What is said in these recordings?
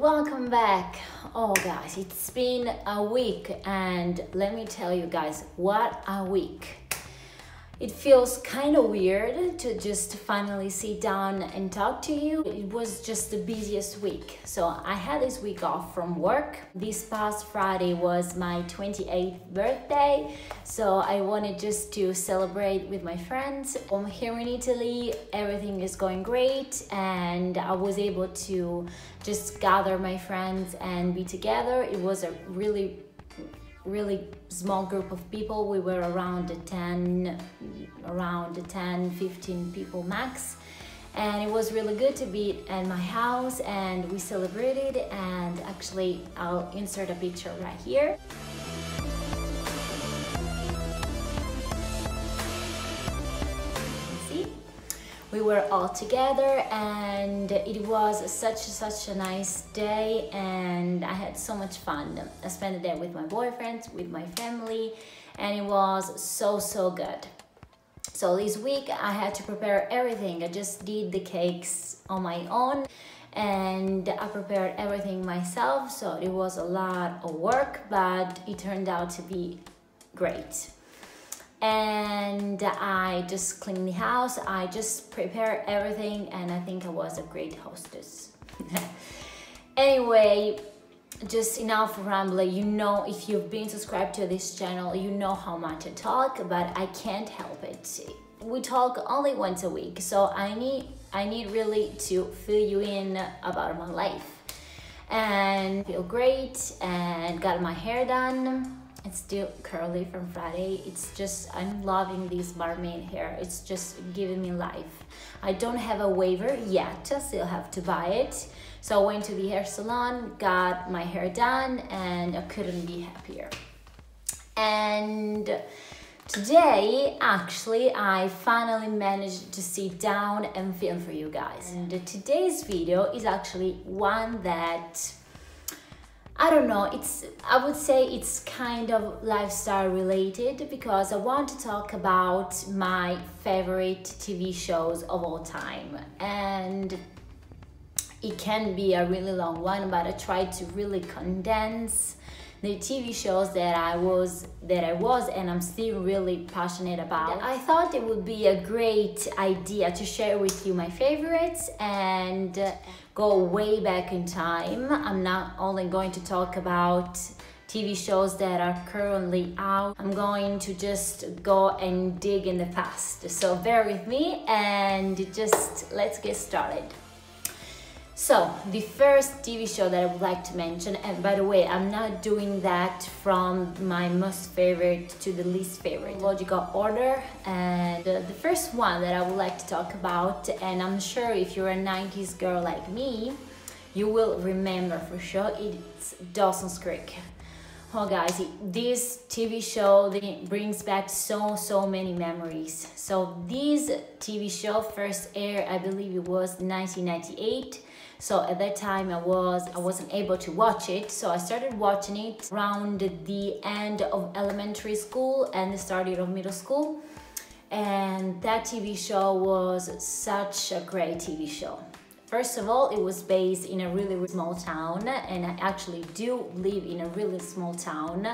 welcome back. Oh, guys, it's been a week, and let me tell you guys, what a week! It feels kind of weird to just finally sit down and talk to you. It was just the busiest week. So I had this week off from work. This past Friday was my 28th birthday. So I wanted just to celebrate with my friends. I'm here in Italy. Everything is going great. And I was able to just gather my friends and be together. It was a really really small group of people. We were around 10, around 10, 15 people max. And it was really good to be at my house and we celebrated and actually I'll insert a picture right here. Were all together and it was such such a nice day and I had so much fun. I spent the day with my boyfriend, with my family and it was so so good. So this week I had to prepare everything. I just did the cakes on my own and I prepared everything myself so it was a lot of work but it turned out to be great and I just clean the house. I just prepare everything and I think I was a great hostess. anyway, just enough rambling. You know, if you've been subscribed to this channel, you know how much I talk, but I can't help it. We talk only once a week, so I need I need really to fill you in about my life and feel great and got my hair done it's still curly from Friday. It's just, I'm loving this barmaid hair. It's just giving me life. I don't have a waver yet. I still have to buy it. So I went to the hair salon, got my hair done, and I couldn't be happier. And today, actually, I finally managed to sit down and film for you guys. And today's video is actually one that I don't know, it's I would say it's kind of lifestyle related because I want to talk about my favorite TV shows of all time. And it can be a really long one, but I try to really condense the TV shows that I was that I was and I'm still really passionate about. I thought it would be a great idea to share with you my favorites and go way back in time. I'm not only going to talk about TV shows that are currently out. I'm going to just go and dig in the past. So bear with me and just let's get started. So, the first TV show that I would like to mention, and by the way, I'm not doing that from my most favorite to the least favorite, logical order. And uh, the first one that I would like to talk about, and I'm sure if you're a 90s girl like me, you will remember for sure, it's Dawson's Creek. Oh guys, this TV show brings back so so many memories. So this TV show first aired, I believe it was 1998 so at that time I was I wasn't able to watch it. So I started watching it around the end of elementary school and the start of middle school. And that TV show was such a great TV show. First of all, it was based in a really, really small town, and I actually do live in a really small town.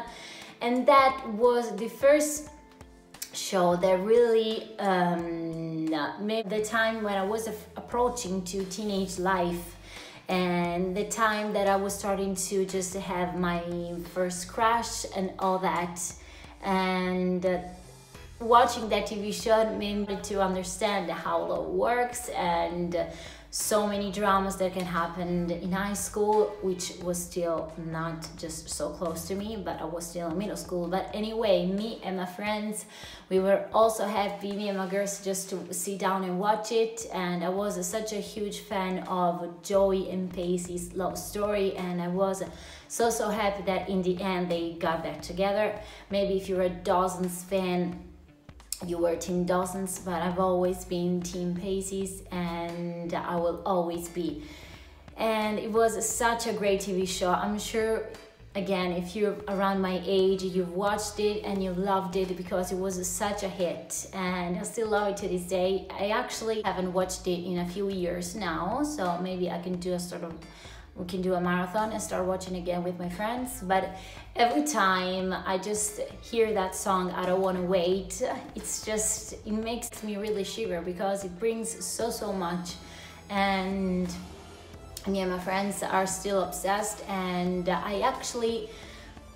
And that was the first show that really um, made the time when I was approaching to teenage life and the time that I was starting to just have my first crush and all that. And uh, watching that TV show made me to understand how love works and so many dramas that can happen in high school, which was still not just so close to me, but I was still in middle school. But anyway, me and my friends, we were also happy, me and my girls, just to sit down and watch it. And I was such a huge fan of Joey and Pacey's love story, and I was so, so happy that in the end they got back together. Maybe if you're a Dawson's fan, you were Team Dawson's, but I've always been Team Pacey's and I will always be. And it was such a great TV show. I'm sure, again, if you're around my age, you've watched it and you loved it because it was such a hit. And I still love it to this day. I actually haven't watched it in a few years now, so maybe I can do a sort of we can do a marathon and start watching again with my friends. But every time I just hear that song, I don't want to wait. It's just, it makes me really shiver because it brings so, so much. And me and my friends are still obsessed. And I actually,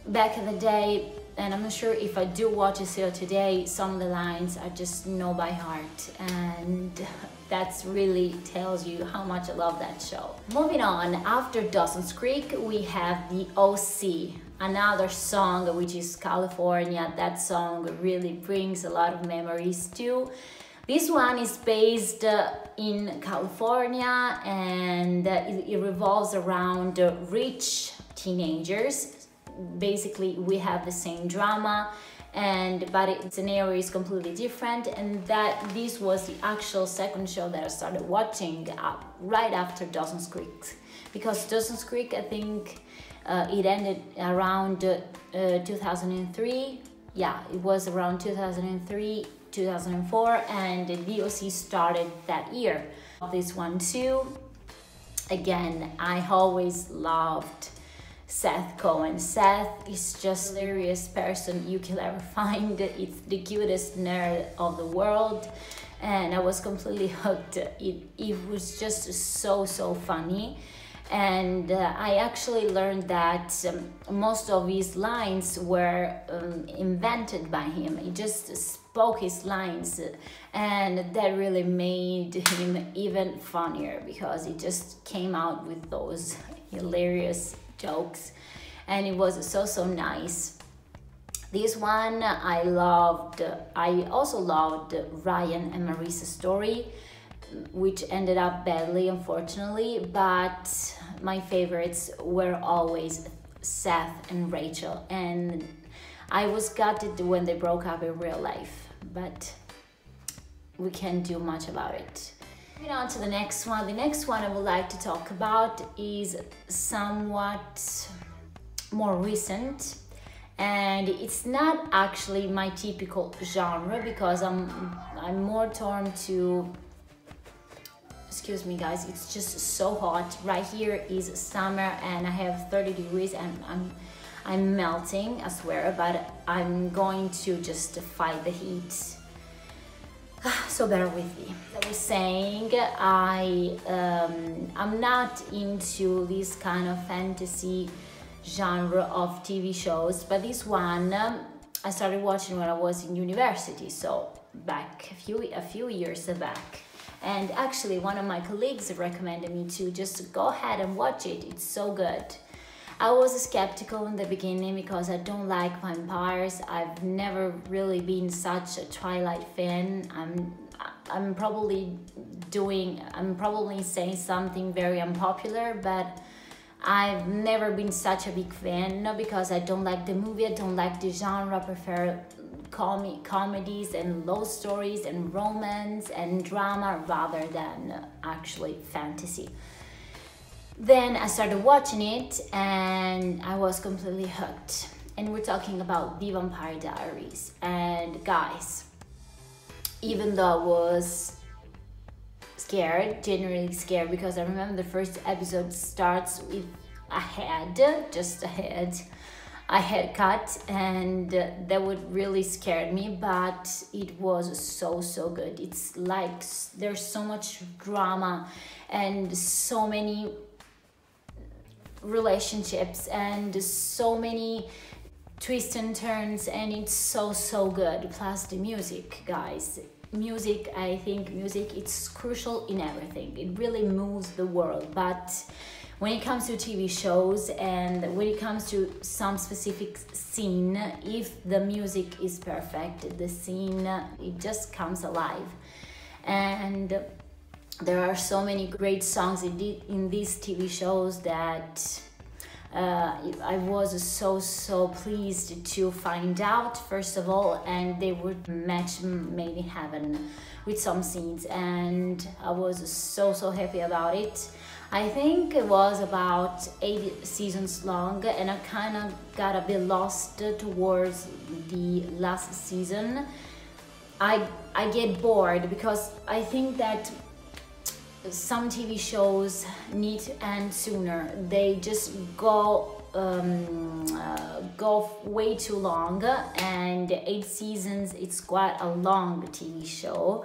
back in the day, and I'm not sure if I do watch it still today, some of the lines I just know by heart. And that really tells you how much I love that show. Moving on, after Dawson's Creek, we have the OC, another song which is California. That song really brings a lot of memories too. This one is based uh, in California and uh, it, revolves around rich teenagers. Basically, we have the same drama and but its scenario is completely different and that this was the actual second show that I started watching right after Dawson's Creek. Because Dawson's Creek I think uh, it ended around uh, 2003 yeah it was around 2003 2004 and the DOC started that year. This one too again I always loved Seth Cohen. Seth is just the hilarious person you can ever find. It's the cutest nerd of the world and I was completely hooked. It, it was just so, so funny. And uh, I actually learned that um, most of his lines were um, invented by him. He just spoke his lines, and that really made him even funnier because he just came out with those hilarious jokes and it was so so nice. This one I loved I also loved Ryan and Marissa's story which ended up badly unfortunately but my favorites were always Seth and Rachel and I was gutted when they broke up in real life but we can't do much about it Moving on to the next one. The next one I would like to talk about is somewhat more recent. And it's not actually my typical genre because I'm I'm more torn to excuse me guys it's just so hot. Right here is summer and I have 30 degrees and I'm I'm melting I swear but I'm going to just fight the heat so bear with me. I was saying I um, I'm not into this kind of fantasy genre of TV shows, but this one um, I started watching when I was in university, so back a few a few years back. And actually, one of my colleagues recommended me to just go ahead and watch it. It's so good. I was skeptical in the beginning because I don't like vampires. I've never really been such a Twilight fan. I'm I'm probably doing I'm probably saying something very unpopular, but I've never been such a big fan, not because I don't like the movie, I don't like the genre, I prefer com comedies and love stories and romance and drama rather than actually fantasy. Then I started watching it and I was completely hooked. And we're talking about The Vampire Diaries. And guys, even though I was scared, genuinely scared, because I remember the first episode starts with a head, just a head, a head cut, and that would really scare me, but it was so, so good. It's like there's so much drama and so many relationships and so many twists and turns and it's so so good. Plus the music guys. Music i think music it's crucial in everything. It really moves the world. But when it comes to tv shows and when it comes to some specific scene if the music is perfect the scene it just comes alive. And there are so many great songs in, the, in these TV shows that uh, I was so so pleased to find out first of all and they would match made in heaven with some scenes and I was so so happy about it. I think it was about eight seasons long and I kind of got a bit lost towards the last season. I I get bored because I think that some TV shows need to end sooner. They just go um, uh, go way too long, and eight seasons. It's quite a long TV show.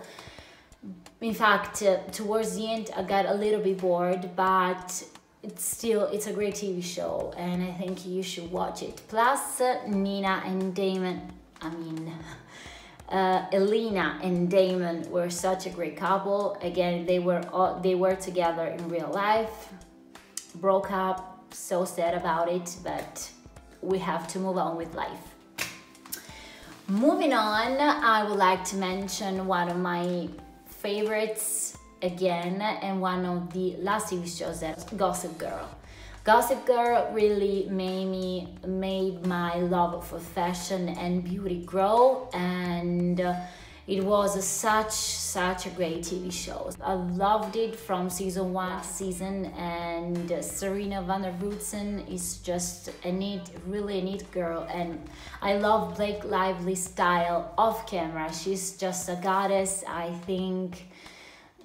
In fact, uh, towards the end, I got a little bit bored, but it's still it's a great TV show, and I think you should watch it. Plus, uh, Nina and Damon. I mean. Uh, Elena and Damon were such a great couple. Again, they were all, they were together in real life. Broke up, so sad about it, but we have to move on with life. Moving on, I would like to mention one of my favorites again and one of the last TV shows that Gossip Girl. Gossip Girl really made me made my love for fashion and beauty grow and it was such such a great TV show. I loved it from season one season and Serena van der Woodsen is just a neat really a neat girl and I love Blake Lively's style off camera. She's just a goddess. I think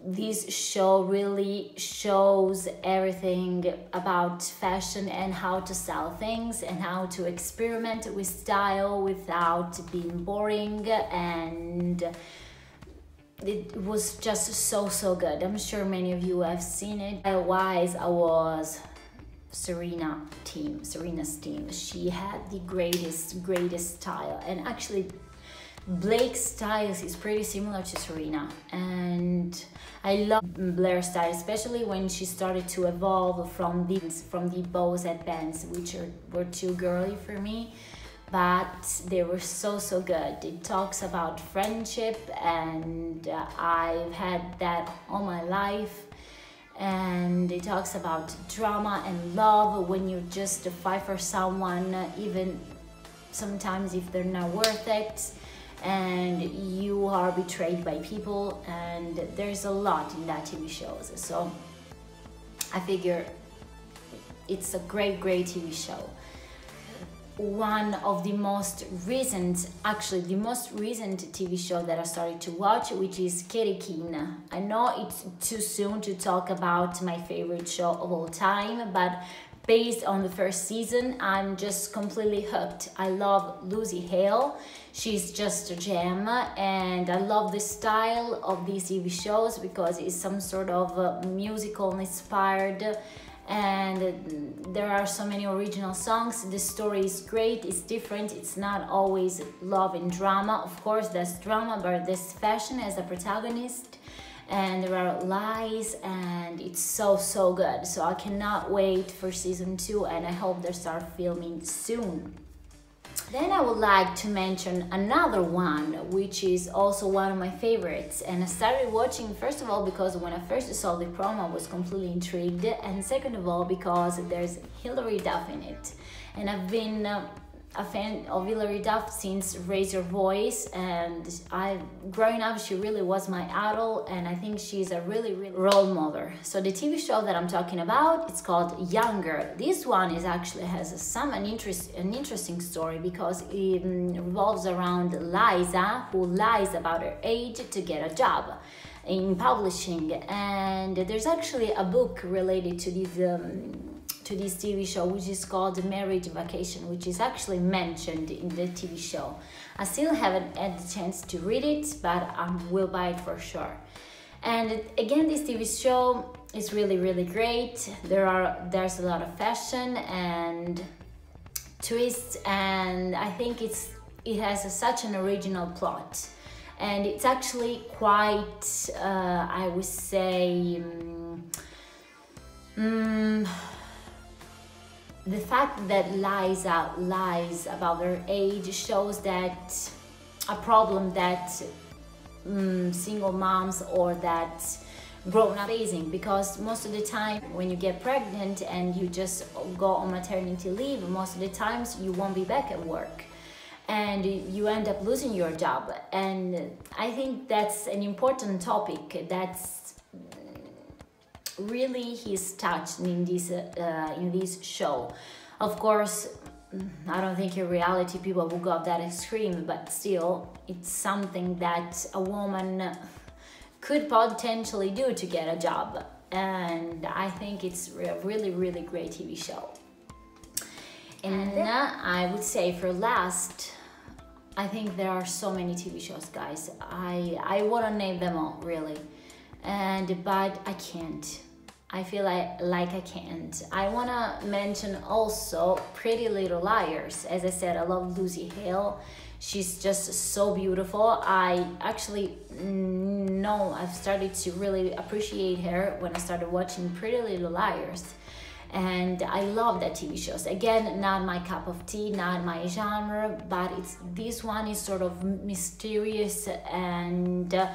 this show really shows everything about fashion and how to sell things and how to experiment with style without being boring. And it was just so so good. I'm sure many of you have seen it. Otherwise i was serena team serena's team. She had the greatest greatest style. And actually Blake's style is pretty similar to Serena and I love Blair's style, especially when she started to evolve from the from the bows at bands, which are, were too girly for me, but they were so so good. It talks about friendship, and uh, I've had that all my life. And it talks about drama and love when you just fight for someone, even sometimes if they're not worth it and you are betrayed by people and there's a lot in that TV shows. So I figure it's a great great TV show. One of the most recent actually the most recent TV show that I started to watch which is Keene I know it's too soon to talk about my favorite show of all time but based on the first season I'm just completely hooked. I love Lucy Hale. She's just a gem and I love the style of these TV shows because it's some sort of uh, musical inspired and there are so many original songs. The story is great it's different it's not always love and drama. Of course there's drama but there's fashion as a protagonist and there are lies and it's so so good so i cannot wait for season two and i hope they start filming soon then I would like to mention another one, which is also one of my favorites. And I started watching, first of all, because when I first saw the promo, I was completely intrigued. And second of all, because there's Hilary Duff in it. And I've been uh, a fan of Hilary Duff since Raise Your Voice and I growing up she really was my idol and I think she's a really really role model. So the TV show that I'm talking about it's called Younger. This one is actually has a, some an interest an interesting story because it revolves around Liza who lies about her age to get a job in publishing and there's actually a book related to this um, to this TV show, which is called Marriage Vacation, which is actually mentioned in the TV show. I still haven't had the chance to read it, but I will buy it for sure. And again, this TV show is really, really great. There are there's a lot of fashion and twists, and I think it's it has a, such an original plot, and it's actually quite, uh, I would say. Um, the fact that Liza lies about her age shows that a problem that um, single moms or that grown up facing because most of the time when you get pregnant and you just go on maternity leave most of the times you won't be back at work and you end up losing your job. And i think that's an important topic that's really he's touched in this uh, in this show. Of course, I don't think in reality people will go that extreme, but still, it's something that a woman could potentially do to get a job. And I think it's a really, really great TV show. And uh, I would say for last, I think there are so many TV shows, guys. I I want to name them all, really, and but I can't. I feel like like I can't. I want to mention also Pretty Little Liars. As I said, I love Lucy Hale. She's just so beautiful. I actually know I've started to really appreciate her when I started watching Pretty Little Liars and I love that TV shows. Again, not my cup of tea, not my genre, but it's this one is sort of mysterious and uh,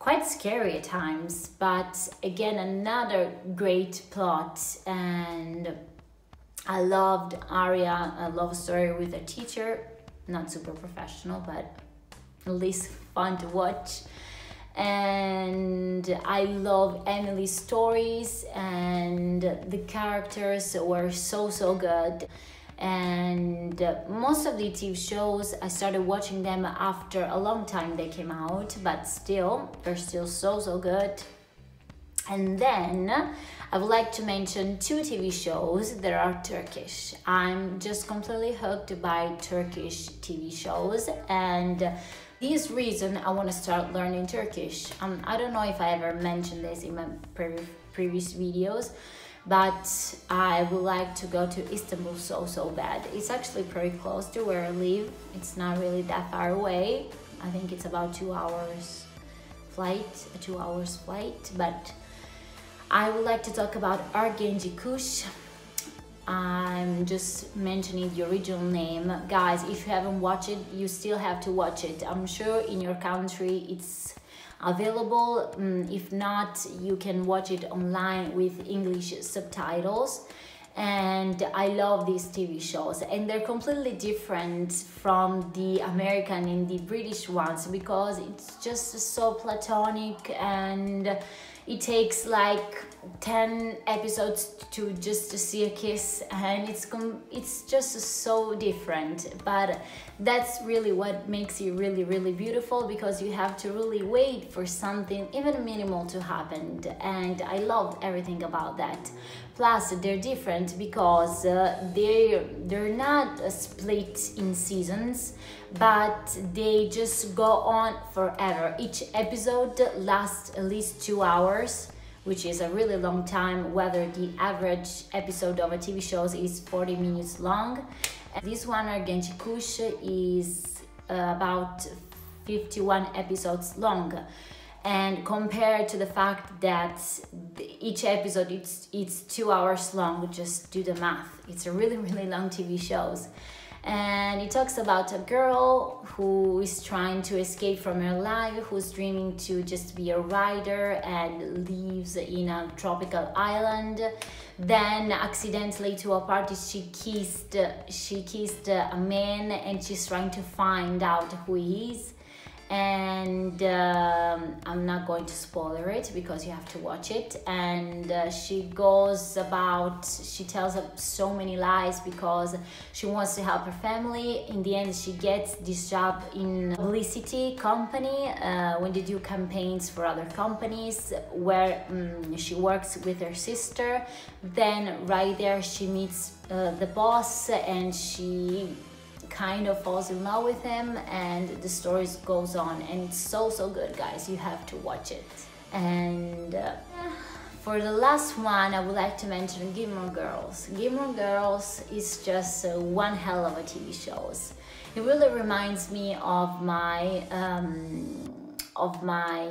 quite scary at times. But again, another great plot, and I loved Aria, a love story with a teacher, not super professional, but at least fun to watch and I love Emily's stories and the characters were so so good and most of the TV shows I started watching them after a long time they came out but still they're still so so good and then I would like to mention two TV shows that are Turkish. I'm just completely hooked by Turkish TV shows and this reason I want to start learning Turkish. Um, I don't know if I ever mentioned this in my pre previous videos, but I would like to go to Istanbul so, so bad. It's actually pretty close to where I live. It's not really that far away. I think it's about two hours flight, a two hours flight, but I would like to talk about Erkenci Kuş. I'm just mentioning the original name. Guys, if you haven't watched it, you still have to watch it. I'm sure in your country it's available. Mm, if not, you can watch it online with English subtitles. And I love these TV shows, and they're completely different from the American and the British ones because it's just so platonic and it takes like 10 episodes to just to see a kiss and it's it's just so different. But that's really what makes you really really beautiful because you have to really wait for something even minimal to happen. And i love everything about that. Plus they're different because uh, they're they're not split in seasons but they just go on forever each episode lasts at least two hours which is a really long time, whether the average episode of a TV show is 40 minutes long. This one, Erkenci Kuş, is uh, about 51 episodes long. And compared to the fact that each episode it's, it's two hours long, just do the math. It's a really, really long TV shows and it talks about a girl who is trying to escape from her life who's dreaming to just be a writer and lives in a tropical island. Then accidentally to a party she kissed she kissed a man and she's trying to find out who he is and um, I'm not going to spoiler it because you have to watch it. And uh, she goes about, she tells so many lies because she wants to help her family. In the end, she gets this job in publicity company uh, when they do campaigns for other companies where um, she works with her sister. Then right there, she meets uh, the boss and she kind of falls in love with him and the story goes on. And it's so so good guys. You have to watch it. And uh, for the last one I would like to mention Gilmore Girls. Gilmore Girls is just uh, one hell of a TV shows it really reminds me of my um, of my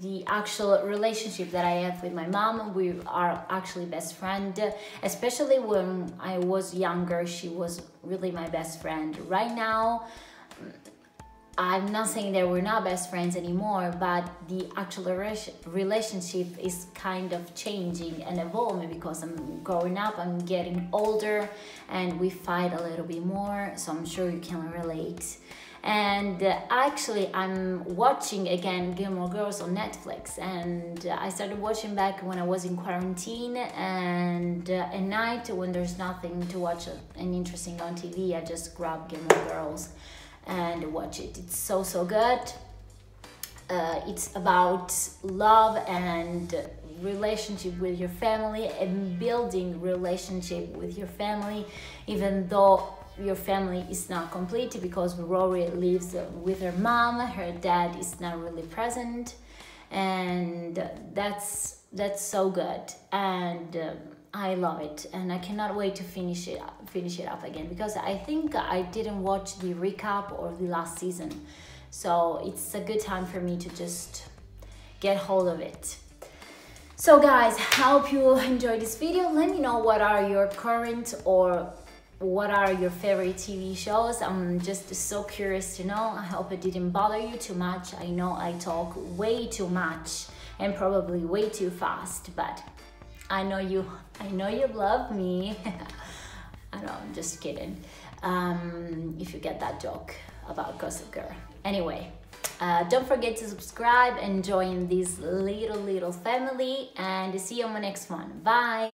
the actual relationship that I have with my mom. We are actually best friend, especially when I was younger. She was really my best friend. Right now, I'm not saying that we're not best friends anymore, but the actual relationship is kind of changing and evolving because I'm growing up, I'm getting older, and we fight a little bit more. So I'm sure you can relate and uh, actually i'm watching again gilmore girls on netflix. And uh, i started watching back when i was in quarantine. And uh, at night when there's nothing to watch uh, and interesting on tv i just grab gilmore girls and watch it. It's so so good. Uh, it's about love and relationship with your family and building relationship with your family even though your family is not complete because Rory lives with her mom her dad is not really present and that's that's so good and um, I love it and I cannot wait to finish it finish it up again because I think I didn't watch the recap or the last season so it's a good time for me to just get hold of it. So guys hope you enjoyed this video. Let me know what are your current or what are your favorite TV shows? I'm just so curious to know. I hope it didn't bother you too much. I know I talk way too much and probably way too fast, but I know you I know you love me. I know, I'm just kidding. Um, if you get that joke about Gossip Girl. Anyway, uh, don't forget to subscribe and join this little, little family and see you on my next one. Bye!